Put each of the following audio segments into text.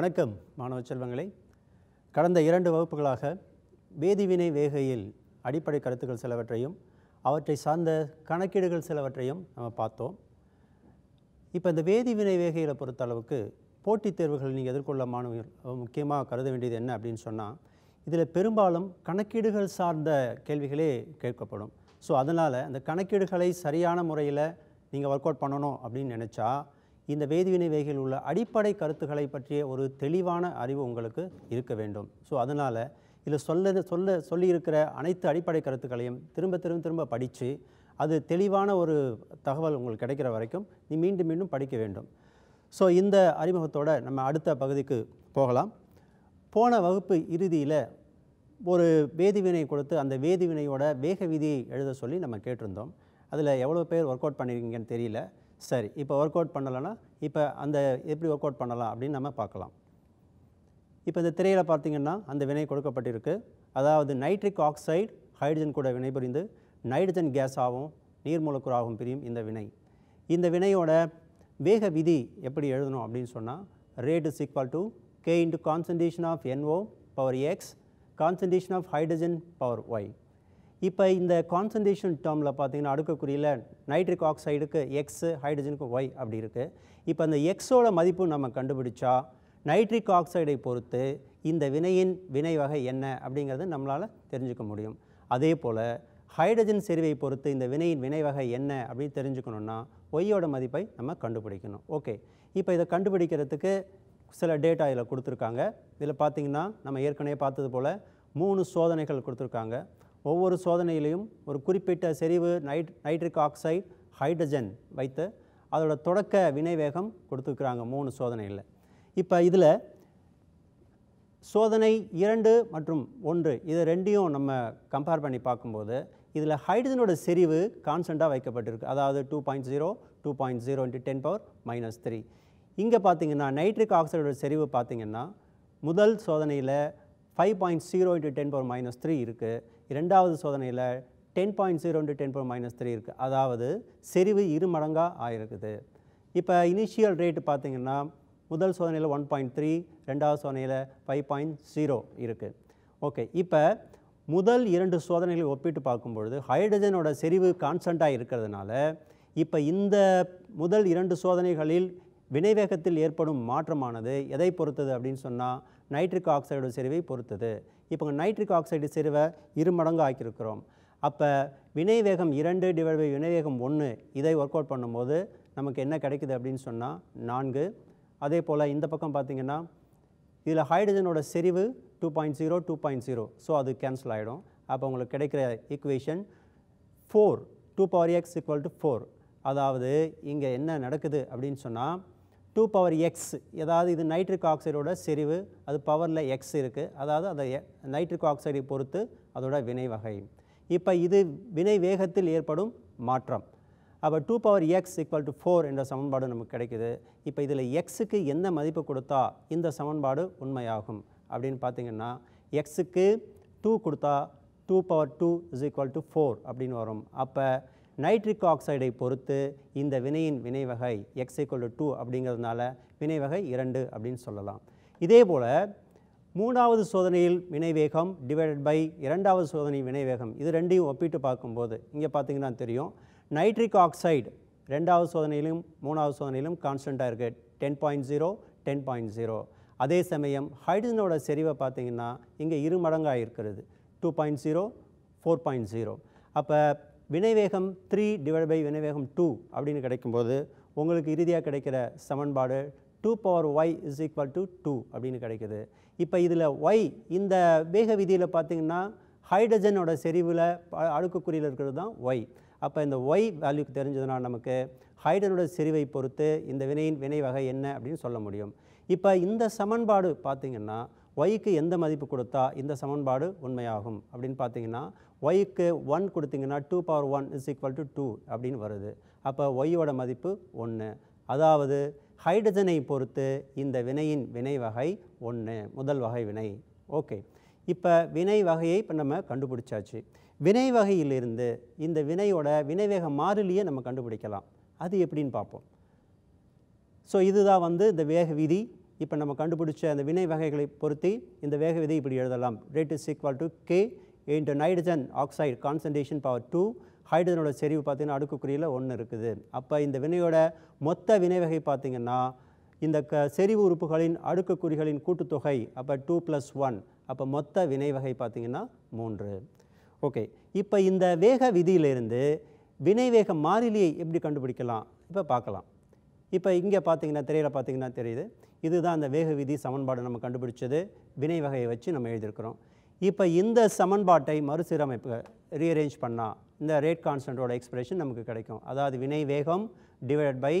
வணக்கம் மாணவ செல்வங்களே. கடந்த இரண்டு வகுப்புகளாக வேதிவினை வேகையில் அடிப்படை கருத்துக்கள் சிலவற்றையும் அவற்றை சார்ந்த கணக்கீடுகள் சிலவற்றையும் நம்ம பார்த்தோம். இப்போ இந்த வேதிவினை வேகையில் பொறுத்த அளவுக்கு போட்டித் தேர்வுகள் நீங்கள் எதிர்கொள்ள மாணவர்கள் முக்கியமாக கருத வேண்டியது என்ன அப்படின்னு சொன்னால் இதில் பெரும்பாலும் கணக்கீடுகள் சார்ந்த கேள்விகளே கேட்கப்படும். ஸோ அதனால் அந்த கணக்கீடுகளை சரியான முறையில் நீங்கள் ஒர்க் அவுட் பண்ணணும் அப்படின்னு நினச்சா இந்த வேதிவினை வேகையில் உள்ள அடிப்படை கருத்துக்களை பற்றிய ஒரு தெளிவான அறிவு உங்களுக்கு இருக்க வேண்டும். ஸோ அதனால் இதில் சொல்ல சொல்ல சொல்லியிருக்கிற அனைத்து அடிப்படை கருத்துக்களையும் திரும்ப திரும்ப திரும்ப படித்து அது தெளிவான ஒரு தகவல் உங்களுக்கு கிடைக்கிற வரைக்கும் நீ மீண்டும் மீண்டும் படிக்க வேண்டும். ஸோ இந்த அறிமுகத்தோடு நம்ம அடுத்த பகுதிக்கு போகலாம். போன வகுப்பு இறுதியில் ஒரு வேதிவினை கொடுத்து அந்த வேதிவினையோட வேக விதியை எழுத சொல்லி நம்ம கேட்டிருந்தோம். அதில் எவ்வளோ பேர் ஒர்க் அவுட் பண்ணியிருக்கீங்கன்னு தெரியல. சரி இப்போ ஒர்க் அவுட் பண்ணலைன்னா இப்போ அந்த எப்படி ஒர்க் அவுட் பண்ணலாம் அப்படின்னு நம்ம பார்க்கலாம். இப்போ இந்த திரையில் பார்த்தீங்கன்னா அந்த வினை கொடுக்கப்பட்டிருக்கு. அதாவது நைட்ரிக் ஆக்சைடு ஹைட்ரஜன் கூட வினைபுரிந்து நைட்ரஜன் கேஸாகவும் நீர் மூலக்கூறாகவும் பிரியும் இந்த வினை. இந்த வினையோட வேக விதி எப்படி எழுதணும் அப்படின்னு சொன்னால் rate is equal to K into concentration of N O power X concentration of hydrogen power Y இப்போ இந்த கான்சன்ட்ரேஷன் டேர்மில் பார்த்தீங்கன்னா அடுக்கக்குறியில் நைட்ரிக் ஆக்சைடுக்கு எக்ஸு ஹைட்ரஜனுக்கு ஒய் அப்படி இருக்குது இப்போ அந்த எக்ஸோட மதிப்பு நம்ம கண்டுபிடிச்சா நைட்ரிக் ஆக்சைடை பொறுத்து இந்த வினையின் வினை வகை என்ன அப்படிங்கிறது நம்மளால் தெரிஞ்சுக்க முடியும். அதே போல் ஹைட்ரஜன் செறிவை பொறுத்து இந்த வினையின் வினை வகை என்ன அப்படின்னு தெரிஞ்சுக்கணுன்னா ஒய்யோட மதிப்பை நம்ம கண்டுபிடிக்கணும். ஓகே இப்போ இதை கண்டுபிடிக்கிறதுக்கு சில டேட்டா இதில் கொடுத்துருக்காங்க. இதில் பார்த்தீங்கன்னா நம்ம ஏற்கனவே பார்த்தது போல் மூணு சோதனைகள் கொடுத்துருக்காங்க. ஒவ்வொரு சோதனையிலையும் ஒரு குறிப்பிட்ட செறிவு நைட் நைட்ரிக் ஆக்சைடு ஹைட்ரஜன் வைத்து அதோட தொடக்க வினைவேகம் கொடுத்துருக்குறாங்க மூணு சோதனையில். இப்போ இதில் சோதனை இரண்டு மற்றும் ஒன்று இதை ரெண்டையும் நம்ம கம்பேர் பண்ணி பார்க்கும்போது இதில் ஹைட்ரஜனோட செறிவு கான்ஸ்டண்ட்டாக வைக்கப்பட்டிருக்கு. அதாவது two point zero two point zero into ten power minus three இங்கே பார்த்தீங்கன்னா நைட்ரிக் ஆக்சைடோட செறிவு பார்த்தீங்கன்னா முதல் சோதனையில் five point zero into ten power minus three இருக்குது இரண்டாவது சோதனையில் ten point zero into ten power minus three இருக்குது அதாவது செறிவு இரு மடங்காக ஆயிருக்குது. இப்போ இனிஷியல் ரேட்டு பார்த்தீங்கன்னா முதல் சோதனையில் ஒன் பாயிண்ட் த்ரீ ரெண்டாவது சோதனையில் ஃபைவ் பாயிண்ட் ஜீரோ இருக்குது ஓகே இப்போ முதல் இரண்டு சோதனைகளை ஒப்பிட்டு பார்க்கும்பொழுது ஹைட்ரஜனோட செறிவு கான்ஸ்டண்ட்டாக இருக்கிறதுனால இப்போ இந்த முதல் இரண்டு சோதனைகளில் வினைவேகத்தில் ஏற்படும் மாற்றமானது எதை பொறுத்தது அப்படின்னு சொன்னால் நைட்ரிக் ஆக்சைடோட செறிவை பொறுத்தது. இப்போ நைட்ரிக் ஆக்சைடு செறிவை இரு மடங்கு ஆக்கியிருக்கிறோம். அப்போ வினைவேகம் இரண்டு டிவைட் பை வினைவேகம் ஒன்று இதை ஒர்க் அவுட் பண்ணும்போது நமக்கு என்ன கிடைக்குது அப்படின்னு சொன்னால் நான்கு. அதே போல் இந்த பக்கம் பார்த்தீங்கன்னா இதில் ஹைட்ரஜனோட செறிவு two point zero two point zero so அது கேன்சல் ஆகிடும் அப்போ உங்களுக்கு கிடைக்கிற equation four two power X equal to four அதாவது இங்கே என்ன நடக்குது அப்படின்னு சொன்னால் டூ பவர் எக்ஸ் ஏதாவது இது நைட்ரிக் ஆக்சைடோட செறிவு அது பவரில் எக்ஸ் இருக்குது அதாவது அதை நைட்ரிக் ஆக்சைடை பொறுத்து அதோட வினை வகை. இப்போ இது வினை வேகத்தில் ஏற்படும் மாற்றம். அப்போ two power X equal to four என்ற சமன்பாடு நமக்கு கிடைக்குது. இப்போ இதில் எக்ஸுக்கு என்ன மதிப்பு கொடுத்தா இந்த சமன்பாடு உண்மையாகும்? அப்படின்னு பார்த்தீங்கன்னா எக்ஸுக்கு டூ கொடுத்தா two power two is equal to four அப்படின்னு வரும். அப்போ நைட்ரிக் ஆக்சைடை பொறுத்து இந்த வினையின் வினைவகை எக்ஸ் ஈக்குவல் டூ அப்படிங்கிறதுனால வினைவகை இரண்டு அப்படின்னு சொல்லலாம். இதே போல் மூணாவது சோதனையில் வினைவேகம் டிவைடட் பை இரண்டாவது சோதனை வினைவேகம் இது ரெண்டையும் ஒப்பிட்டு பார்க்கும்போது இங்கே பார்த்தீங்கன்னா தெரியும். நைட்ரிக் ஆக்சைடு ரெண்டாவது சோதனையிலும் மூணாவது சோதனையிலும் கான்ஸ்டண்ட்டாக இருக்குது ten point zero ten point zero அதே சமயம் ஹைட்ரஜனோட செறிவை பார்த்தீங்கன்னா இங்கே இரு மடங்காக இருக்கிறது. Two point zero four point zero அப்போ வினைவேகம் த்ரீ டிவைட் பை வினைவேகம் டூ அப்படின்னு கிடைக்கும்போது உங்களுக்கு இறுதியாக கிடைக்கிற சமன்பாடு two power Y is equal to two அப்படின்னு கிடைக்கிது. இப்போ இதில் ஒய் இந்த வேக விதியில் பார்த்தீங்கன்னா ஹைட்ரஜனோட செறிவில் அழுக்குக்குறியில் இருக்கிறது தான் ஒய் அப்போ இந்த ஒய் வேல்யூக்கு தெரிஞ்சதுனா நமக்கு ஹைட்ரஜனோட செறிவை பொறுத்து இந்த வினையின் வினை வகை என்ன அப்படின்னு சொல்ல முடியும். இப்போ இந்த சமன்பாடு பார்த்திங்கன்னா ஒய்க்கு எந்த மதிப்பு கொடுத்தா இந்த சமன்பாடு உண்மையாகும்? அப்படின்னு பார்த்தீங்கன்னா ஒய்க்கு ஒன் கொடுத்தீங்கன்னா two power one is equal to two அப்படின்னு வருது. அப்போ ஒய்யோட மதிப்பு ஒன்று அதாவது ஹைட்ரஜனை பொறுத்து இந்த வினையின் வினை வகை ஒன்று முதல் வகை வினை. ஓகே இப்போ வினை வகையை இப்போ நம்ம கண்டுபிடிச்சாச்சு. வினை வகையிலிருந்து இந்த வினையோட வினைவேக மாறிலியை நம்ம கண்டுபிடிக்கலாம். அது எப்படின்னு பார்ப்போம். ஸோ இதுதான் வந்து இந்த வேக விதி இப்போ நம்ம கண்டுபிடிச்ச அந்த வினை வகைகளை பொருத்தி இந்த வேக விதை இப்படி எழுதலாம். Rate is equal to K into nitrogen oxide concentration power two ஹைட்ரஜனோட செறிவு பார்த்தீங்கன்னா அடுக்குக்குறியில் ஒன்று இருக்குது. அப்போ இந்த வினையோட மொத்த வினை வகை பார்த்தீங்கன்னா இந்த க செறிவு உறுப்புகளின் அடுக்குக்குறிகளின் கூட்டுத்தொகை அப்போ டூ ப்ளஸ் ஒன் அப்போ மொத்த வினை வகை பார்த்தீங்கன்னா மூன்று. ஓகே இப்போ இந்த வேக விதியிலிருந்து வினை வேக மாறிலியை எப்படி கண்டுபிடிக்கலாம்? இப்போ பார்க்கலாம். இப்போ இங்கே பார்த்தீங்கன்னா திரையில் பார்த்தீங்கன்னா தெரியுது. இதுதான் அந்த வேக விதி சமன்பாடு நம்ம கண்டுபிடிச்சது. வினை வகையை வச்சு நம்ம எழுதியிருக்கிறோம். இப்போ இந்த சமன்பாட்டை மறுசீரமைப்பு ரீஅரேஞ்ச் பண்ணால் இந்த ரேட் கான்ஸ்டன்ட்டோட எக்ஸ்பிரஷன் நமக்கு கிடைக்கும். அதாவது வினை வேகம் divided by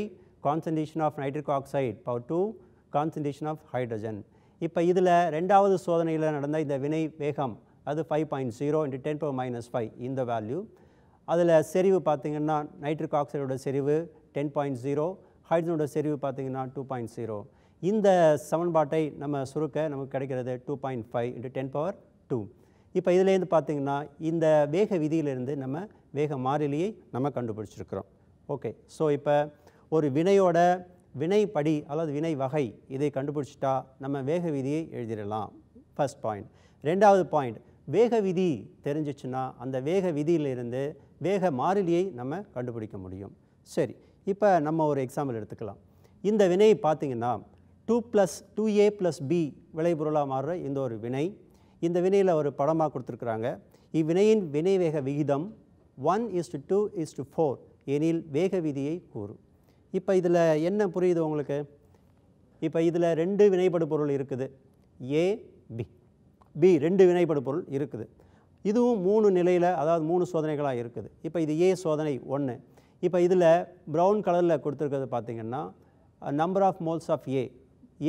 concentration of nitric oxide power two concentration of hydrogen இப்போ இதில் ரெண்டாவது சோதனையில் நடந்த இந்த வினை வேகம் அது five point zero into ten power minus five இந்த வேல்யூ அதில் செறிவு பார்த்தீங்கன்னா நைட்ரிக் ஆக்சைடோட செறிவு டென் பாயிண்ட் ஜீரோ ஹைட்ரஜனோட செறிவு பார்த்திங்கன்னா டூ பாயிண்ட் ஜீரோ இந்த சமன்பாட்டை நம்ம சுருக்க நமக்கு கிடைக்கிறது two point five into ten power two இப்போ இதுலேருந்து பார்த்தீங்கன்னா இந்த வேக விதியிலிருந்து நம்ம வேக மாறிலியை நம்ம கண்டுபிடிச்சிருக்கிறோம். ஓகே ஸோ இப்போ ஒரு வினையோட வினைப்படி அல்லது வினை வகை இதை கண்டுபிடிச்சிட்டா நம்ம வேக விதியை எழுதிடலாம். ஃபர்ஸ்ட் பாயிண்ட் ரெண்டாவது பாயிண்ட் வேக விதி தெரிஞ்சிச்சுன்னா அந்த வேக விதியிலிருந்து வேக மாறிலியை நம்ம கண்டுபிடிக்க முடியும். சரி இப்போ நம்ம ஒரு எக்ஸாம்பிள் எடுத்துக்கலாம். இந்த வினை பார்த்தீங்கன்னா two plus two A plus B விளைபொருளாக மாறுற இந்த ஒரு வினை. இந்த வினையில் ஒரு படமாக கொடுத்துருக்குறாங்க. இவ்வினையின் வினை வேக விகிதம் one is to two is to four எனில் வேக விதியை கூறும் இப்போ இதில் என்ன புரியுது உங்களுக்கு? இப்போ இதில் ரெண்டு வினைப்படு பொருள் இருக்குது. ஏ பி பி ரெண்டு வினைப்படு பொருள் இருக்குது. இதுவும் மூணு நிலையில் அதாவது மூணு சோதனைகளாக இருக்குது. இப்போ இது ஏ சோதனை ஒன்று இப்போ இதில் ப்ரௌன் கலரில் கொடுத்துருக்கிறது பார்த்திங்கன்னா number of moles of A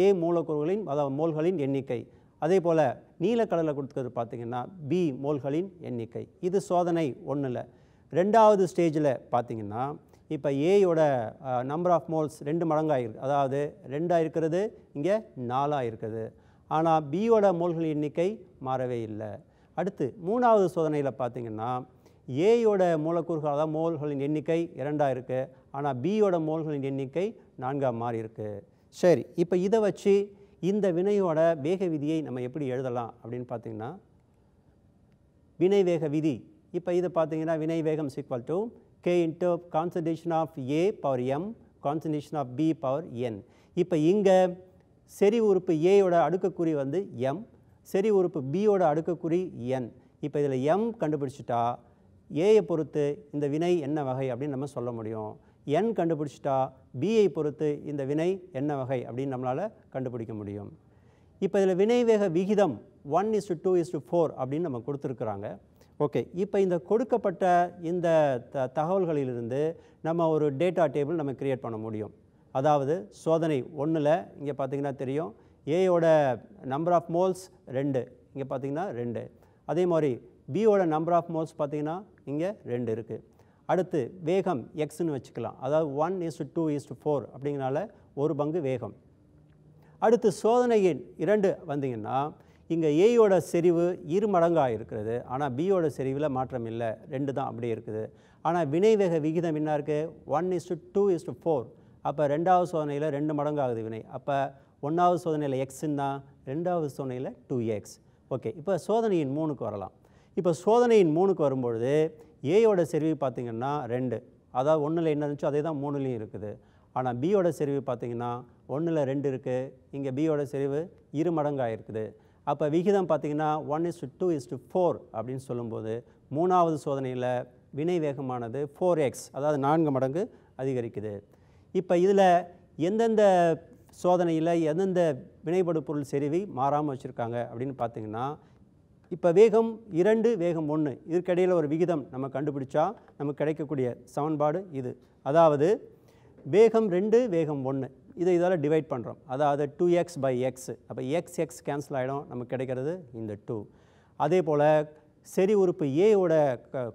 A மூலக்கூறுகளின் அதாவது மோல்களின் எண்ணிக்கை. அதே போல் நீல கலரில் கொடுத்துருக்கிறது பார்த்தீங்கன்னா பி மோல்களின் எண்ணிக்கை. இது சோதனை ஒன்றில் ரெண்டாவது ஸ்டேஜில் பார்த்தீங்கன்னா இப்போ ஏயோட நம்பர் ஆஃப் மோல்ஸ் ரெண்டு மடங்காக அதாவது ரெண்டாக இருக்கிறது இங்கே நாலாக இருக்குது. ஆனால் பியோட மோல்கள் எண்ணிக்கை மாறவே இல்லை. அடுத்து மூணாவது சோதனையில் பார்த்தீங்கன்னா ஏயோட மூலக்கூறுகள் அதாவது மோல்களின் எண்ணிக்கை இரண்டாக இருக்குது ஆனால் பியோட மோல்களின் எண்ணிக்கை நான்காக மாறி இருக்குது சரி இப்போ இதை வச்சு இந்த வினையோட வேக விதியை நம்ம எப்படி எழுதலாம் அப்படின்னு பார்த்தீங்கன்னா வினை வேக விதி. இப்போ இது பார்த்தீங்கன்னா வினை வேகம் is equal to K into concentration of A power M concentration of B power N இப்போ இங்கே செறி உறுப்பு ஏயோட அடுக்குக்குறி வந்து எம் செறி உறுப்பு பியோட அடுக்குக்குறி என் இப்போ இதில் எம் கண்டுபிடிச்சிட்டா ஏயை பொறுத்து இந்த வினை என்ன வகை அப்படின்னு நம்ம சொல்ல முடியும். என் கண்டுபிடிச்சிட்டா பியை பொறுத்து இந்த வினை என்ன வகை அப்படின்னு நம்மளால் கண்டுபிடிக்க முடியும். இப்போ இதில் வினைவேக விகிதம் one is to two is to four அப்படின்னு நம்ம கொடுத்துருக்குறாங்க. ஓகே இப்போ இந்த கொடுக்கப்பட்ட இந்த த தகவல்களிலிருந்து நம்ம ஒரு டேட்டா டேபிள் நம்ம கிரியேட் பண்ண முடியும். அதாவது சோதனை ஒன்றில் இங்கே பார்த்தீங்கன்னா தெரியும். ஏயோட நம்பர் ஆஃப் மோல்ஸ் ரெண்டு. இங்கே பார்த்தீங்கன்னா ரெண்டு. அதே மாதிரி பியோட நம்பர் ஆஃப் மோல்ஸ் பார்த்தீங்கன்னா இங்கே ரெண்டு இருக்குது அடுத்து வேகம் எக்ஸ்னு வச்சுக்கலாம். அதாவது one is to two is to four அப்படிங்கிறனால ஒரு பங்கு வேகம். அடுத்து சோதனையின் இரண்டு வந்தீங்கன்னா இங்கே ஏயோட செறிவு இரு மடங்காக இருக்கிறது. ஆனால் பியோட செறிவில் மாற்றம் இல்லை. ரெண்டு தான் அப்படியே இருக்குது. ஆனால் வினைவேக விகிதம் என்ன இருக்குது one is to two is to four அப்போ ரெண்டாவது சோதனையில் ரெண்டு மடங்காகுது வினை. அப்போ ஒன்றாவது சோதனையில் எக்ஸுன்னா ரெண்டாவது சோதனையில் டூ எக்ஸ் ஓகே இப்போ சோதனையின் மூணுக்கு வரலாம். இப்போ சோதனையின் மூணுக்கு வரும்பொழுது ஏயோட செறிவு பார்த்திங்கன்னா ரெண்டு. அதாவது ஒன்றில் என்ன இருந்துச்சோ அதே தான் மூணுலேயும் இருக்குது. ஆனால் பியோட செறிவு பார்த்தீங்கன்னா ஒன்றில் ரெண்டு இருக்குது இங்கே பியோட செறிவு இரு மடங்காக இருக்குது அப்போ விகிதம் பார்த்தீங்கன்னா one is two is to four அப்படின்னு சொல்லும்போது மூணாவது சோதனையில் வினை வேகமானது ஃபோர் எக்ஸ் அதாவது நான்கு மடங்கு அதிகரிக்குது. இப்போ இதில் எந்தெந்த சோதனையில் எந்தெந்த வினைபடு பொருள் செறிவை மாறாமல் வச்சுருக்காங்க அப்படின்னு பார்த்தீங்கன்னா இப்போ வேகம் இரண்டு வேகம் ஒன்று இதற்கிடையில் ஒரு விகிதம் நம்ம கண்டுபிடிச்சா நமக்கு கிடைக்கக்கூடிய சமன்பாடு இது. அதாவது வேகம் ரெண்டு வேகம் ஒன்று இதை இதால் டிவைட் பண்ணுறோம் அதாவது டூ எக்ஸ் பை எக்ஸ் அப்போ எக்ஸ் எக்ஸ் கேன்சல் ஆகிடும் நமக்கு கிடைக்கிறது இந்த டூ அதே போல் செறி உறுப்பு ஏயோட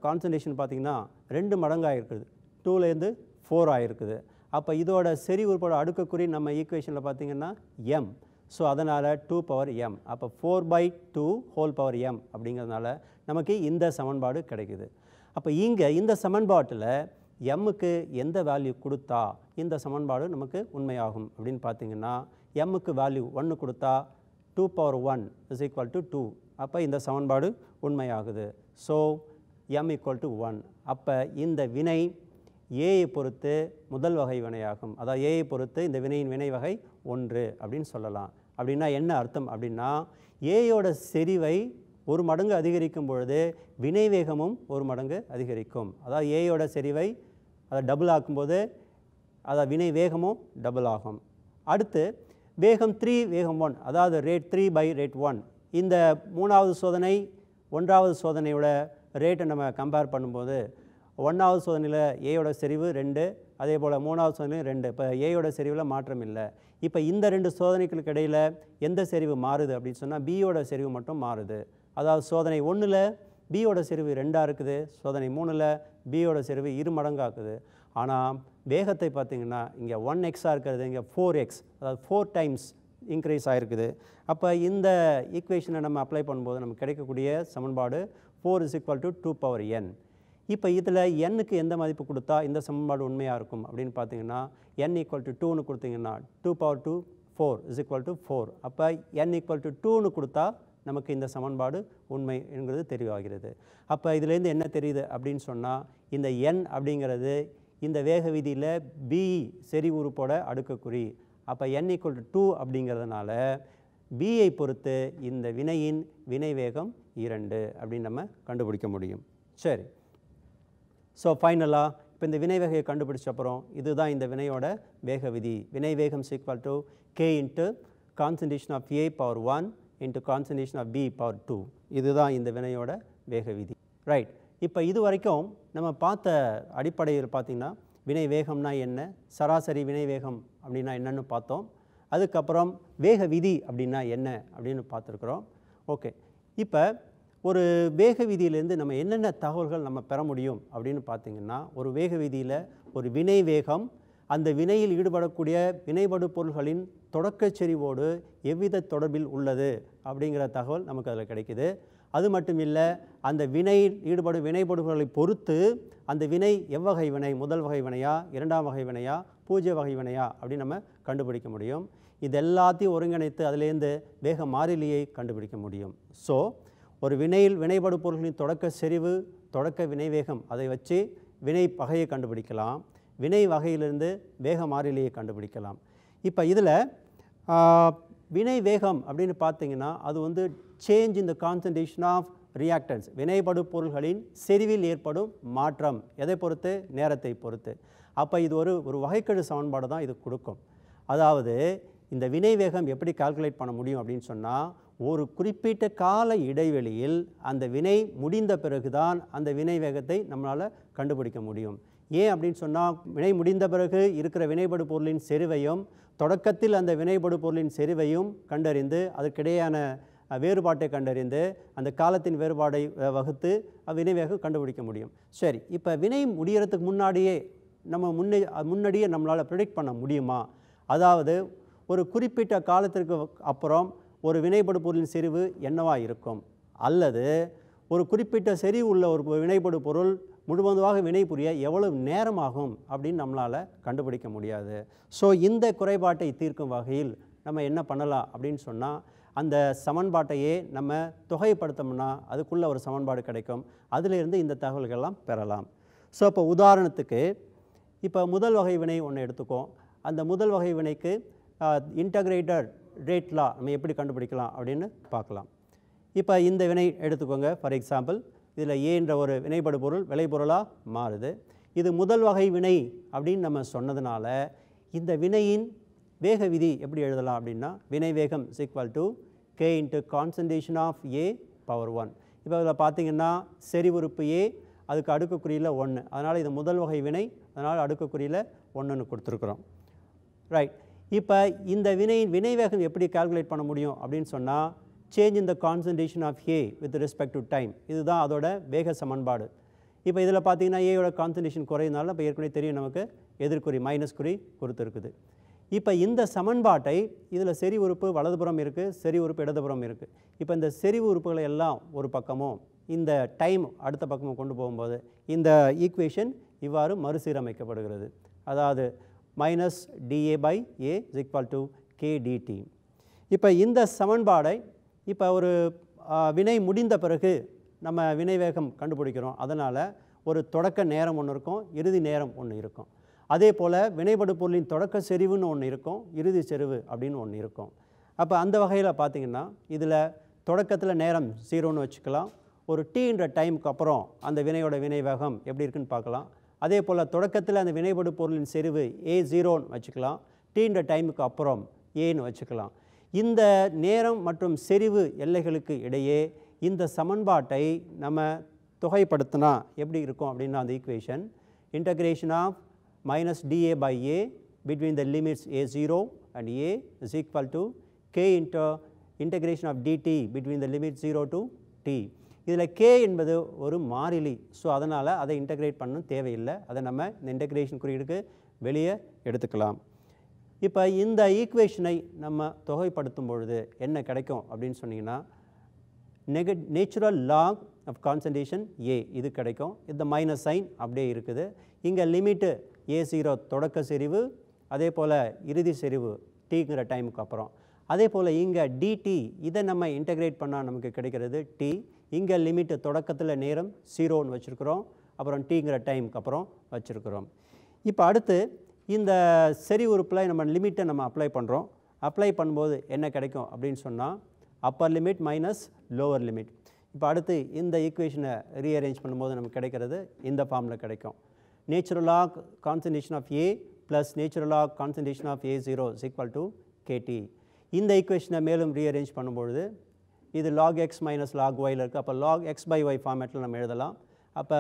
கான்சன்ட்ரேஷன் பார்த்திங்கன்னா ரெண்டு மடங்காக இருக்குது டூலேருந்து ஃபோர் ஆகிருக்குது அப்போ இதோட செறி உறுப்போட அடுக்கக்குறி நம்ம ஈக்குவேஷனில் பார்த்தீங்கன்னா எம் ஸோ அதனால் டூ பவர் எம் அப்போ four by two whole power M அப்படிங்கிறதுனால நமக்கு இந்த சமன்பாடு கிடைக்குது. அப்போ இங்கே இந்த சமன்பாட்டில் எம்முக்கு எந்த வேல்யூ கொடுத்தா இந்த சமன்பாடு நமக்கு உண்மையாகும் அப்படின்னு பார்த்தீங்கன்னா எம்முக்கு வேல்யூ ஒன்று கொடுத்தா two power one is equal to two அப்போ இந்த சமன்பாடு உண்மையாகுது. So M equal to one அப்போ இந்த வினை ஏயை பொறுத்து முதல் வகை வினையாகும். அதாவது ஏயை பொறுத்து இந்த வினையின் வினை வகை ஒன்று அப்படின்னு சொல்லலாம். அப்படின்னா என்ன அர்த்தம் அப்படின்னா ஏயோட செறிவை ஒரு மடங்கு அதிகரிக்கும் பொழுது வினை வேகமும் ஒரு மடங்கு அதிகரிக்கும். அதாவது ஏயோட செறிவை அதை டபுள் ஆக்கும்போது அதை வினை வேகமும் டபுள் ஆகும். அடுத்து வேகம் த்ரீ வேகம் ஒன் அதாவது rate three by rate one இந்த மூணாவது சோதனை ஒன்றாவது சோதனையோட ரேட்டை நம்ம கம்பேர் பண்ணும்போது ஒன்றாவது சோதனையில் ஏயோட செறிவு ரெண்டு அதே போல் மூணாவது சோதனையும் ரெண்டு. இப்போ ஏயோட செறிவில் மாற்றம் இல்லை. இப்போ இந்த ரெண்டு சோதனைகளுக்கு இடையில் எந்த செறிவு மாறுது அப்படின்னு சொன்னால் பியோட செறிவு மட்டும் மாறுது. அதாவது சோதனை ஒன்றில் பியோட செறிவு ரெண்டாக இருக்குது சோதனை மூணில் பியோட செறிவு இரு மடங்காக்குது. ஆனால் வேகத்தை பார்த்திங்கன்னா இங்கே ஒன் எக்ஸாக இருக்கிறது இங்கே ஃபோர் எக்ஸ் அதாவது ஃபோர் டைம்ஸ் இன்க்ரீஸ் ஆகிருக்குது அப்போ இந்த ஈக்குவேஷனை நம்ம அப்ளை பண்ணும்போது நமக்கு கிடைக்கக்கூடிய சமன்பாடு four is equal to two power N இப்போ இதில் எண்ணுக்கு எந்த மதிப்பு கொடுத்தா இந்த சமன்பாடு உண்மையாக இருக்கும்? அப்படின்னு பார்த்தீங்கன்னா என் ஈக்குவல் டு டூன்னு கொடுத்தீங்கன்னா two power two four is equal to four அப்போ என் ஈக்குவல் டு டூன்னு கொடுத்தா நமக்கு இந்த சமன்பாடு உண்மை என்கிறது தெளிவாகிறது அப்போ இதுலேருந்து என்ன தெரியுது அப்படின்னு சொன்னால் இந்த எண் அப்படிங்கிறது இந்த வேக விதியில் பி செறி உறுப்போட அடுக்கக்குறி. அப்போ என் ஈக்குவல் டு டூ அப்படிங்கிறதுனால பியை பொறுத்து இந்த வினையின் வினை வேகம் இரண்டு அப்படின்னு நம்ம கண்டுபிடிக்க முடியும். சரி. ஸோ ஃபைனலாக இப்போ இந்த வினை வேகையை கண்டுபிடிச்ச அப்புறம் இதுதான் இந்த வினையோட வேக விதி. வினை வேகம் is equal to K into concentration of A power one into concentration of B power two இதுதான் இந்த வினையோட வேக விதி. ரைட் இப்போ இது வரைக்கும் நம்ம பார்த்த அடிப்படையில் பார்த்திங்கன்னா வினை வேகம்னா என்ன? சராசரி வினை வேகம் அப்படின்னா என்னன்னு பார்த்தோம். அதுக்கப்புறம் வேக விதி அப்படின்னா என்ன? அப்படின்னு பார்த்துருக்குறோம். ஓகே இப்போ ஒரு வேக விதியிலேருந்து நம்ம என்னென்ன தகவல்கள் நம்ம பெற முடியும் அப்படின்னு பார்த்தீங்கன்னா ஒரு வேக விதியில் ஒரு வினை வேகம் அந்த வினையில் ஈடுபடக்கூடிய வினைபடு பொருள்களின் தொடக்கச் செறிவோடு எவ்வித தொடர்பில் உள்ளது அப்படிங்கிற தகவல் நமக்கு அதில் கிடைக்குது. அது மட்டும் இல்லை அந்த வினையில் ஈடுபடும் வினைபடுகளை பொறுத்து அந்த வினை எவ்வகை வினை முதல் வகை வினையா இரண்டாம் வகை வினையா பூஜ்ய வகை வினையா அப்படின்னு நம்ம கண்டுபிடிக்க முடியும். இது எல்லாத்தையும் ஒருங்கிணைத்து அதிலேருந்து வேக மாறிலியை கண்டுபிடிக்க முடியும். ஸோ ஒரு வினையில் வினைபடு பொருள்களின் தொடக்க செறிவு தொடக்க வினைவேகம் அதை வச்சு வினை பகையை கண்டுபிடிக்கலாம். வினை வகையிலிருந்து வேக மாறிலியை கண்டுபிடிக்கலாம். இப்போ இதில் வினை வேகம் அப்படின்னு பார்த்தீங்கன்னா அது வந்து change in the concentration of reactants வினைபடு பொருள்களின் செறிவில் ஏற்படும் மாற்றம். எதை பொறுத்து? நேரத்தை பொறுத்து. அப்போ இது ஒரு ஒரு வகைக்கெழு சமன்பாடு தான் இது கொடுக்கும். அதாவது இந்த வினை வேகம் எப்படி கால்குலேட் பண்ண முடியும் அப்படின்னு சொன்னால் ஒரு குறிப்பிட்ட கால இடைவெளியில் அந்த வினை முடிந்த பிறகுதான் அந்த வினை வேகத்தை நம்மளால் கண்டுபிடிக்க முடியும். ஏன் அப்படின்னு சொன்னால் வினை முடிந்த பிறகு இருக்கிற வினைபடு பொருளின் செறிவையும் தொடக்கத்தில் அந்த வினைபடு பொருளின் செறிவையும் கண்டறிந்து அதற்கிடையான வேறுபாட்டை கண்டறிந்து அந்த காலத்தின் வேறுபாடை வகுத்து வினைவேகம் கண்டுபிடிக்க முடியும். சரி இப்போ வினை முடிகிறதுக்கு முன்னாடியே நம்ம முன்னே முன்னாடியே நம்மளால் ப்ரிடிக்ட் பண்ண முடியுமா? அதாவது ஒரு குறிப்பிட்ட காலத்திற்கு அப்புறம் ஒரு வினைபடு பொருளின் செறிவு என்னவாக இருக்கும்? அல்லது ஒரு குறிப்பிட்ட செறிவு உள்ள ஒரு வினைபடு பொருள் முழுவதுமாக வினை புரிய எவ்வளவு நேரமாகும் அப்படின்னு நம்மளால் கண்டுபிடிக்க முடியாது. ஸோ இந்த குறைபாட்டை தீர்க்கும் வகையில் நம்ம என்ன பண்ணலாம் அப்படின்னு சொன்னால் அந்த சமன்பாட்டையே நம்ம தொகைப்படுத்தோம்னா அதுக்குள்ளே ஒரு சமன்பாடு கிடைக்கும். அதிலிருந்து இந்த தகவல்கள்லாம் பெறலாம். ஸோ இப்போ உதாரணத்துக்கு இப்போ முதல் வகை வினை ஒன்று எடுத்துக்கோம் அந்த முதல் வகை வினைக்கு இன்டகிரேட்டட் ரேட் லா நம்ம எப்படி கண்டுபிடிக்கலாம் அப்படின்னு பார்க்கலாம். இப்போ இந்த வினை எடுத்துக்கோங்க. ஃபார் எக்ஸாம்பிள் இதில் ஏன்ற ஒரு வினைப்படு பொருள் விளைபொருளாக மாறுது. இது முதல் வகை வினை அப்படின்னு நம்ம சொன்னதுனால இந்த வினையின் வேக விதி எப்படி எழுதலாம் அப்படின்னா வினை வேகம் is equal to K into concentration of A power one இப்போ இதில் பார்த்தீங்கன்னா செறிவுறுப்பு ஏ அதுக்கு அடுக்குக்குறியில் ஒன்று அதனால் இது முதல் வகை வினை அதனால் அடுக்குக்குறியில் ஒன்றுன்னு கொடுத்துருக்குறோம். ரைட் இப்போ இந்த வினையின் வினை வேகம் எப்படி கால்குலேட் பண்ண முடியும் அப்படின்னு சொன்னால் change in the concentration of A with respect to time இதுதான் அதோட வேக சமன்பாடு. இப்போ இதில் பார்த்தீங்கன்னா ஏயோட கான்சன்ட்ரேஷன் குறையினால இப்போ ஏற்கனவே தெரியும் நமக்கு எதிர்குறி மைனஸ் குறி கொடுத்துருக்குது. இப்போ இந்த சமன்பாட்டை இதில் செறி உறுப்பு வலதுபுறம் இருக்குது செறி உறுப்பு இடதுபுறம் இருக்குது இப்போ இந்த செறிவு உறுப்புகளை எல்லாம் ஒரு பக்கமும் இந்த டைம் அடுத்த பக்கமும் கொண்டு போகும்போது இந்த ஈக்குவேஷன் இவ்வாறு மறுசீரமைக்கப்படுகிறது. அதாவது minus d A by A is equal to K d t இப்போ இந்த சமன்பாடை இப்போ ஒரு வினை முடிந்த பிறகு நம்ம வினை வேகம் கண்டுபிடிக்கிறோம். அதனால் ஒரு தொடக்க நேரம் ஒன்று இருக்கும் இறுதி நேரம் ஒன்று இருக்கும். அதே போல் வினைபடு பொருளின் தொடக்க செறிவுன்னு ஒன்று இருக்கும் இறுதி செறிவு அப்படின்னு ஒன்று இருக்கும். அப்போ அந்த வகையில் பார்த்தீங்கன்னா இதில் தொடக்கத்தில் நேரம் ஜீரோன்னு வச்சுக்கலாம். ஒரு டீன்ற டைமுக்கு அப்புறம் அந்த வினையோட வினை வேகம் எப்படி இருக்குன்னு பார்க்கலாம் அதே போல் தொடக்கத்தில் அந்த வினைபடு பொருளின் செறிவு ஏ ஜீரோன்னு வச்சுக்கலாம் டீன்ற டைமுக்கு அப்புறம் ஏன்னு வச்சுக்கலாம். இந்த நேரம் மற்றும் செறிவு எல்லைகளுக்கு இடையே இந்த சமன்பாட்டை நம்ம தொகைப்படுத்தினா எப்படி இருக்கும் அப்படின்னா அந்த equation integration of minus dA by A between the limits A0 and A is equal to K into integration of dt between the limit 0 to t. இதில் கே என்பது ஒரு மாறிலி. ஸோ அதனால் அதை இன்டகிரேட் பண்ணணும் தேவையில்லை. அதை நம்ம இந்த இன்டகிரேஷன் குறியீடுக்கு வெளியே எடுத்துக்கலாம். இப்போ இந்த ஈக்குவேஷனை நம்ம தொகைப்படுத்தும் பொழுது என்ன கிடைக்கும் அப்படின்னு சொன்னிங்கன்னா நெக natural log of concentration A இது கிடைக்கும். இந்த மைனஸ் சைன் அப்படியே இருக்குது. இங்கே லிமிட்டு ஏ ஜீரோ தொடக்க செறிவு அதே போல் இறுதி செறிவு டீங்கிற டைமுக்கு அப்புறம். அதே போல் இங்கே டிடி இதை நம்ம இன்டகிரேட் பண்ணால் நமக்கு கிடைக்கிறது டி இங்கே லிமிட்டு தொடக்கத்தில் நேரம் ஜீரோன்னு வச்சுருக்குறோம். அப்புறம் டீங்கிற டைமுக்கு அப்புறம் வச்சுருக்குறோம். இப்போ அடுத்து இந்த சரி உறுப்பில் நம்ம லிமிட்டை நம்ம அப்ளை பண்ணுறோம் அப்ளை பண்ணும்போது என்ன கிடைக்கும் அப்படின்னு சொன்னால் upper limit minus lower limit இப்போ அடுத்து இந்த ஈக்குவேஷனை ரீஅரேஞ்ச் பண்ணும்போது நமக்கு கிடைக்கிறது இந்த ஃபார்மில் கிடைக்கும். நேச்சுரலாக கான்சன்ட்ரேஷன் ஆஃப் ஏ ப்ளஸ் நேச்சுரலாக concentration of A zero is equal to K t இந்த ஈக்குவேஷனை மேலும் ரீஅரேஞ்ச் பண்ணும்பொழுது இது லாக் எக்ஸ் மைனஸ் லாக் ஒயில் இருக்குது அப்போ லாக் x பை ஒய் ஃபார்மேட்டில் நம்ம எழுதலாம். அப்போ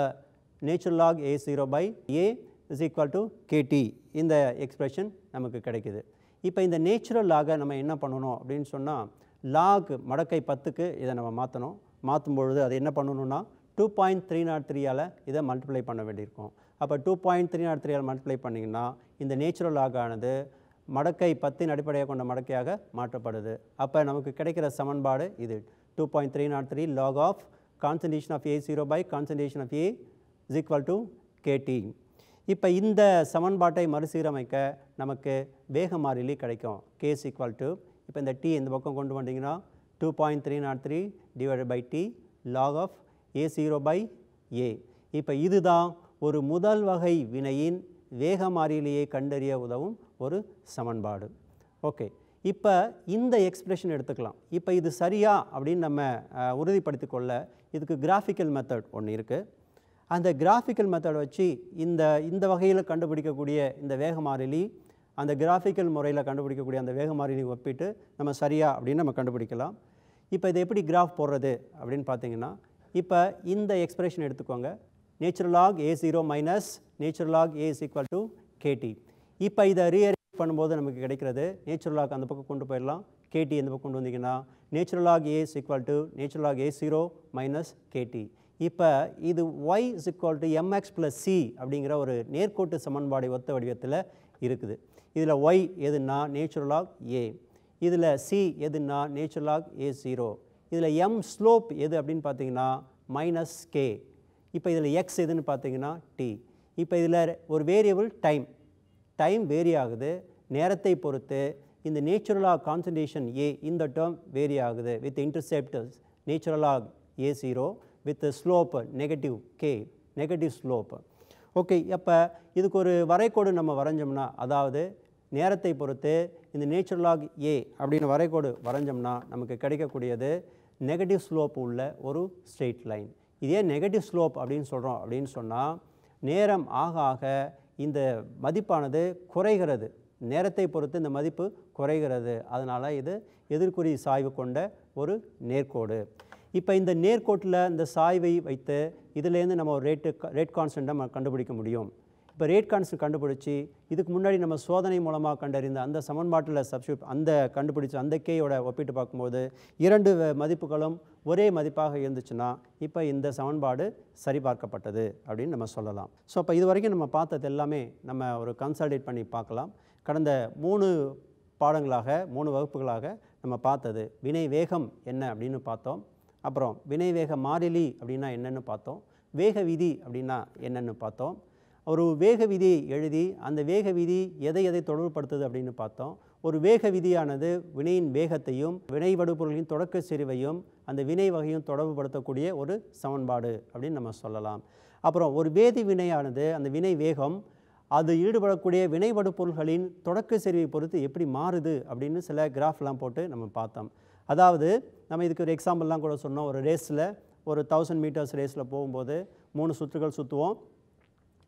natural log A zero by A is equal to K t இந்த எக்ஸ்பிரஷன் நமக்கு கிடைக்குது. இப்போ இந்த நேச்சுரல் லாகை நம்ம என்ன பண்ணணும் அப்படின்னு சொன்னால் லாக் மடக்கை பத்துக்கு இதை நம்ம மாற்றணும் மாற்றும் பொழுது அது என்ன பண்ணணும்னா டூ பாயிண்ட் த்ரீ நாட் த்ரீயால் இதை மல்டிப்ளை பண்ண வேண்டியிருக்கும். அப்போ டூ பாயிண்ட் த்ரீ நாட் த்ரீயால் மல்டிப்ளை பண்ணிங்கன்னா இந்த நேச்சுரல் லாக் ஆனது மடக்கை பத்தின் அடிப்படையாக கொண்ட மடக்கையாக மாற்றப்படுது. அப்போ நமக்கு கிடைக்கிற சமன்பாடு இது. Two point three not three log of concentration of A zero by concentration of A is equal to K t இப்போ இந்த சமன்பாட்டை மறுசீரமைக்க நமக்கு வேக மாறிலி கிடைக்கும். கேஸ் ஈக்குவல் டு இப்போ இந்த டி இந்த பக்கம் கொண்டு வந்தீங்கன்னா two point three not three divided by T log of A zero by A இப்போ இதுதான் ஒரு முதல் வகை வினையின் வேக மாறிலியை கண்டறிய உதவும் ஒரு சமன்பாடு. ஓகே. இப்போ இந்த எக்ஸ்பிரஷன் எடுத்துக்கலாம். இப்போ இது சரியா அப்படின்னு நம்ம உறுதிப்படுத்தி கொள்ள இதுக்கு கிராஃபிக்கல் மெத்தட் ஒன்று இருக்குது அந்த கிராஃபிக்கல் மெத்தட் வச்சு இந்த இந்த வகையில் கண்டுபிடிக்கக்கூடிய இந்த வேக மாறிலி அந்த கிராஃபிக்கல் முறையில் கண்டுபிடிக்கக்கூடிய அந்த வேக மாறிலி ஒப்பிட்டு நம்ம சரியா அப்படின்னு நம்ம கண்டுபிடிக்கலாம். இப்போ இது எப்படி கிராஃப் போடுறது அப்படின்னு பார்த்தீங்கன்னா இப்போ இந்த எக்ஸ்பிரஷன் எடுத்துக்கோங்க. Natural log A zero minus natural log A is equal to K t இப்போ இதை ரீஅரேஞ்ச் பண்ணும்போது நமக்கு கிடைக்கிறது நேச்சுரல் லாக் அந்த பக்கம் கொண்டு போயிடலாம். கேடி இந்த பக்கம் கொண்டு வந்தீங்கன்னா natural log A is equal to natural log A zero minus K t இப்போ இது Y is equal to M X plus C அப்படிங்கிற ஒரு நேர்கோட்டு சமன்பாடு ஒத்த வடிவத்தில் இருக்குது. இதில் ஒய் எதுன்னா நேச்சுரல் லாக் ஏ இதில் சி எதுன்னா நேச்சுரல் லாக் ஏ ஜீரோ இதில் எம் ஸ்லோப் எது அப்படின்னு பார்த்தீங்கன்னா மைனஸ் கே இப்போ இதில் எக்ஸ் எதுன்னு பார்த்தீங்கன்னா டி இப்போ இதில் ஒரு வேரியபிள் டைம் டைம் வேரி ஆகுது நேரத்தை பொறுத்து இந்த நேச்சுரல் ஆஃப் கான்சன்ட்ரேஷன் ஏ இந்த டேர்ம் வேரி ஆகுது with interceptors natural of A zero with slope negative K negative slope okay அப்போ இதுக்கு ஒரு வரைகோடு நம்ம வரைஞ்சோம்னா அதாவது நேரத்தை பொறுத்து இந்த நேச்சுரல் ஏ அப்படின்னு வரைகோடு வரைஞ்சோம்னா நமக்கு கிடைக்கக்கூடியது நெகட்டிவ் ஸ்லோப் உள்ள ஒரு ஸ்ட்ரெயிட் லைன் இதே நெகட்டிவ் ஸ்லோப் அப்படின்னு சொல்கிறோம் அப்படின்னு சொன்னால் நேரம் ஆக ஆக இந்த மதிப்பானது குறைகிறது. நேரத்தை பொறுத்து இந்த மதிப்பு குறைகிறது. அதனால் இது எதிர்குறி சாய்வு கொண்ட ஒரு நேர்கோடு. இப்போ இந்த நேர்கோட்டில் இந்த சாய்வை வைத்து இதுலேருந்து நம்ம ஒரு ரேட்டு ரேட் கான்ஸ்டண்ட்டை நம்ம கண்டுபிடிக்க முடியும். இப்போ ரேட் கான்ஸ்டன்ட் கண்டுபிடிச்சி இதுக்கு முன்னாடி நம்ம சோதனை மூலமாக கண்டறிந்த அந்த சமன்பாட்டில் சப்ஸ்டியூட் அந்த கண்டுபிடிச்ச அந்த கேயோட ஒப்பிட்டு பார்க்கும்போது இரண்டு வ- மதிப்புகளும் ஒரே மதிப்பாக இருந்துச்சுன்னா இப்போ இந்த சமன்பாடு சரிபார்க்கப்பட்டது அப்படின்னு நம்ம சொல்லலாம். ஸோ அப்போ இது வரைக்கும் நம்ம பார்த்தது எல்லாமே நம்ம ஒரு கன்சால்டேட் பண்ணி பார்க்கலாம். கடந்த மூணு பாடங்களாக மூணு வகுப்புகளாக நம்ம பார்த்தது வினை வேகம் என்ன அப்படின்னு பார்த்தோம். அப்புறம் வினை வேக மாறிலி அப்படின்னா என்னென்னு பார்த்தோம். வேக விதி அப்படின்னா என்னென்னு பார்த்தோம். ஒரு வேக விதி எழுதி அந்த வேக விதி எதை எதை தொடர்புப்படுத்துது அப்படின்னு பார்த்தோம். ஒரு வேக விதியானது வினையின் வேகத்தையும் வினை வடுபொருளின் தொடக்க செறிவையும் அந்த வினை வகையும் தொடர்புபடுத்தக்கூடிய ஒரு சமன்பாடு அப்படின்னு நம்ம சொல்லலாம். அப்புறம் ஒரு வேதி வினையானது அந்த வினை வேகம் அது ஈடுபடக்கூடிய வினைபடு பொருள்களின் தொடக்க செறிவை பொறுத்து எப்படி மாறுது அப்படின்னு சில கிராஃப்லாம் போட்டு நம்ம பார்த்தோம். அதாவது நம்ம இதுக்கு ஒரு எக்ஸாம்பிள்லாம் கூட சொன்னோம். ஒரு ரேஸில் ஒரு தௌசண்ட் மீட்டர்ஸ் ரேஸில் போகும்போது மூணு சுற்றுகள் சுற்றுவோம்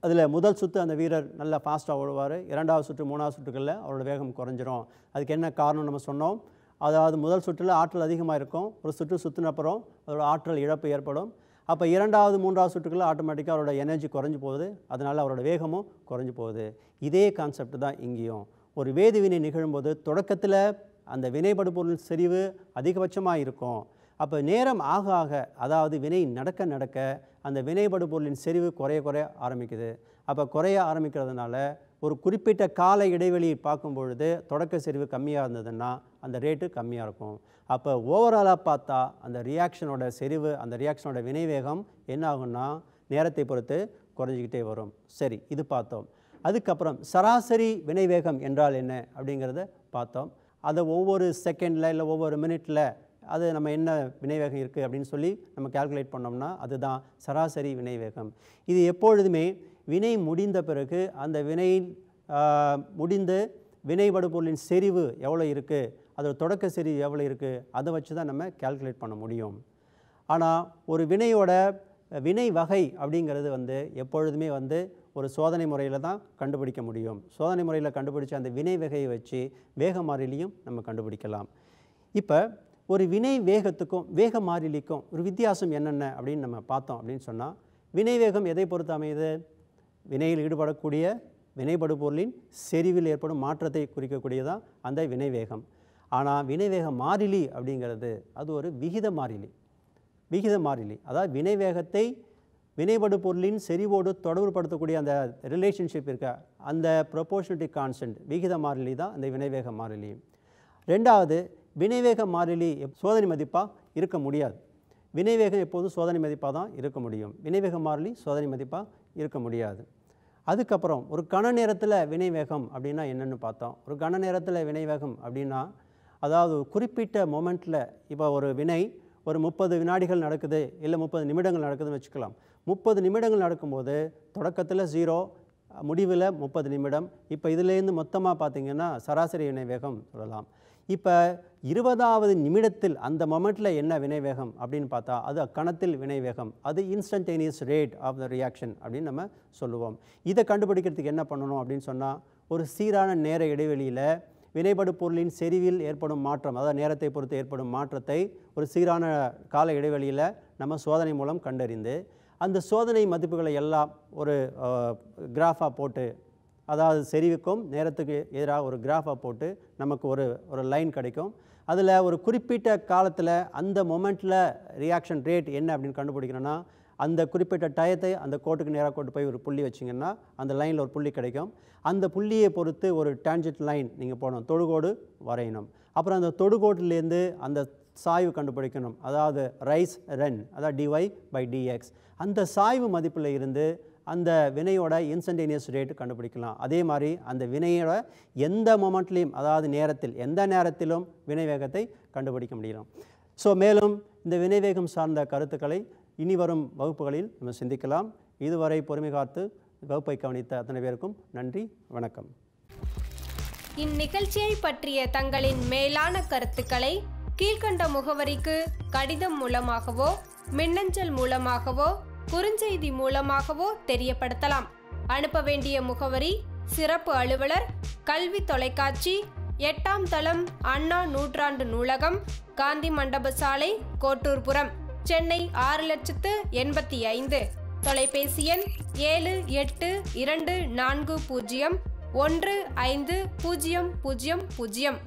அதில் முதல் சுற்று அந்த வீரர் நல்லா ஃபாஸ்ட்டாக ஓடுவார். இரண்டாவது சுற்று மூணாவது சுற்றுகளில் அவரோட வேகம் குறைஞ்சிரும். அதுக்கு என்ன காரணம் நம்ம சொன்னோம்? அதாவது முதல் சுற்றில் ஆற்றல் அதிகமாக இருக்கும். ஒரு சுற்று சுற்றின அப்புறம் அதோட ஆற்றல் இழப்பு ஏற்படும். அப்போ இரண்டாவது மூன்றாவது சுற்றுகளில் ஆட்டோமேட்டிக்காக அவரோட எனர்ஜி குறைஞ்சி போகுது. அதனால் அவரோட வேகமும் குறைஞ்சு போகுது. இதே கான்செப்ட் தான் இங்கேயும். ஒரு வேதி வினை நிகழும்போது தொடக்கத்தில் அந்த வினைபடு பொருள் செறிவு அதிகபட்சமாக இருக்கும். அப்போ நேரம் ஆக ஆக அதாவது வினை நடக்க நடக்க அந்த வினைபடு பொருளின் செறிவு குறைய குறைய ஆரம்பிக்குது. அப்போ குறைய ஆரம்பிக்கிறதுனால ஒரு குறிப்பிட்ட கால இடைவெளி பார்க்கும் பொழுது தொடக்க செறிவு கம்மியாக இருந்ததுன்னா அந்த ரேட்டு கம்மியாக இருக்கும். அப்போ ஓவராலாக பார்த்தா அந்த ரியாக்ஷனோட செறிவு அந்த ரியாக்ஷனோட வினைவேகம் என்ன ஆகும்னா நேரத்தை பொறுத்து குறைஞ்சிக்கிட்டே வரும். சரி இது பார்த்தோம். அதுக்கப்புறம் சராசரி வினைவேகம் என்றால் என்ன அப்படிங்கிறத பார்த்தோம். அதை ஒவ்வொரு செகண்டில் இல்லை ஒவ்வொரு மினிட்டில் அது நம்ம என்ன வினைவேகம் இருக்குது அப்படின்னு சொல்லி நம்ம கால்குலேட் பண்ணோம்னா அதுதான் சராசரி வினைவேகம். இது எப்பொழுதுமே வினை முடிந்த பிறகு அந்த வினை முடிந்து வினைபடு பொருளின் செறிவு எவ்வளோ இருக்குது அதோட தொடக்க செறிவு எவ்வளோ இருக்குது அதை வச்சு தான் நம்ம கால்குலேட் பண்ண முடியும். ஆனால் ஒரு வினையோட வினை வகை அப்படிங்கிறது வந்து எப்பொழுதுமே வந்து ஒரு சோதனை முறையில் தான் கண்டுபிடிக்க முடியும். சோதனை முறையில் கண்டுபிடிச்ச அந்த வினை வகையை வச்சு வேக மாறிலையும் நம்ம கண்டுபிடிக்கலாம். இப்போ ஒரு வினை வேகத்துக்கும் வேக மாறிலிக்கும் ஒரு வித்தியாசம் என்னென்ன அப்படின்னு நம்ம பார்த்தோம் அப்படின்னு சொன்னால் வினை வேகம் எதை பொறுத்து அமையுது? வினையில் ஈடுபடக்கூடிய வினைபடு பொருளின் செறிவில் ஏற்படும் மாற்றத்தை குறிக்கக்கூடியதான் அந்த வினைவேகம் ஆனால் வினைவேக மாறிலி அப்படிங்கிறது அது ஒரு விகித மாறிலி. விகித மாறிலி. அதாவது வினைவேகத்தை வினைபடு பொருளின் செறிவோடு தொடர்புபடுத்தக்கூடிய அந்த ரிலேஷன்ஷிப் இருக்க அந்த ப்ரொபோஷனட்டி கான்ஸ்டன்ட் விகித மாறிலி தான் அந்த வினைவேக மாறிலி. ரெண்டாவது வினைவேக மாறிலி சோதனை மதிப்பாக இருக்க முடியாது. வினைவேகம் எப்போதும் சோதனை மதிப்பாக தான் இருக்க முடியும். வினைவேக மாறிலி சோதனை மதிப்பாக இருக்க முடியாது. அதுக்கப்புறம் ஒரு கண நேரத்தில் வினைவேகம் அப்படின்னா என்னென்னு பார்த்தோம். ஒரு கண நேரத்தில் வினைவேகம் அப்படின்னா அதாவது குறிப்பிட்ட மொமெண்ட்டில் இப்போ ஒரு வினை ஒரு முப்பது வினாடிகள் நடக்குது இல்லை முப்பது நிமிடங்கள் நடக்குதுன்னு வச்சுக்கலாம். முப்பது நிமிடங்கள் நடக்கும்போது தொடக்கத்தில் ஜீரோ முடிவில் முப்பது நிமிடம். இப்போ இதுலேருந்து மொத்தமாக பார்த்தீங்கன்னா சராசரி வினைவேகம் சொல்லலாம். இப்போ இருபதாவது நிமிடத்தில் அந்த மொமெண்ட்டில் என்ன வினைவேகம் அப்படின்னு பார்த்தா அது அக்கணத்தில் வினைவேகம். அது instantaneous rate of the reaction அப்படின்னு நம்ம சொல்லுவோம். இதை கண்டுபிடிக்கிறதுக்கு என்ன பண்ணணும் அப்படின்னு சொன்னால் ஒரு சீரான நேர இடைவெளியில் வினைபடு பொருளின் செறிவில் ஏற்படும் மாற்றம் அதாவது நேரத்தை பொறுத்து ஏற்படும் மாற்றத்தை ஒரு சீரான கால இடைவெளியில் நம்ம சோதனை மூலம் கண்டறிந்து அந்த சோதனை மதிப்புகளை எல்லாம் ஒரு கிராஃபாக போட்டு அதாவது செறிவுக்கும் நேரத்துக்கு எதிராக ஒரு கிராஃபாக போட்டு நமக்கு ஒரு ஒரு லைன் கிடைக்கும். அதில் ஒரு குறிப்பிட்ட காலத்தில் அந்த மொமெண்ட்டில் ரியாக்ஷன் ரேட் என்ன அப்படின்னு கண்டுபிடிக்கணும்னா அந்த குறிப்பிட்ட டயத்தை அந்த கோட்டுக்கு நேராக கொண்டு போய் ஒரு புள்ளி வச்சிங்கன்னா அந்த லைனில் ஒரு புள்ளி கிடைக்கும். அந்த புள்ளியை பொறுத்து ஒரு டான்ஜெட் லைன் நீங்கள் போகணும் தொடுகோடு வரையணும். அப்புறம் அந்த தொடுகோட்டிலேருந்து அந்த சாய்வு கண்டுபிடிக்கணும். அதாவது ரைஸ் ரன் அதாவது d Y by d X அந்த சாய்வு மதிப்பில் இருந்து அந்த வினையோட இன்ஸ்டன்டேனியஸ் ரேட் கண்டுபிடிக்கலாம். அதே மாதிரி அந்த வினையோட எந்த மொமெண்ட்லேயும் அதாவது நேரத்தில் எந்த நேரத்திலும் வினை வேகத்தை கண்டுபிடிக்க முடியும் ஸோ மேலும் இந்த வினைவேகம் சார்ந்த கருத்துக்களை இனி வரும் வகுப்புகளில் நம்ம சிந்திக்கலாம். இதுவரை பொறுமை காத்து வகுப்பை கவனித்த அத்தனை பேருக்கும் நன்றி வணக்கம். இந்நிகழ்ச்சியை பற்றிய தங்களின் மேலான கருத்துக்களை கீழ்க்கண்ட முகவரிக்கு கடிதம் மூலமாகவோ மின்னஞ்சல் மூலமாகவோ குறுஞ்செய்தி மூலமாகவோ தெரியப்படுத்தலாம். அனுப்ப வேண்டிய முகவரி சிறப்பு அலுவலர் கல்வி தொலைக்காட்சி எட்டாம் தளம் அண்ணா நூற்றாண்டு நூலகம் காந்தி மண்டப சாலை கோட்டூர்புரம் சென்னை ஆறு லட்சத்து எண்பத்தி ஐந்து. தொலைபேசி எண் ஏழு எட்டு இரண்டு நான்கு பூஜ்ஜியம் ஒன்று ஐந்து பூஜ்ஜியம் பூஜ்ஜியம் பூஜ்ஜியம்.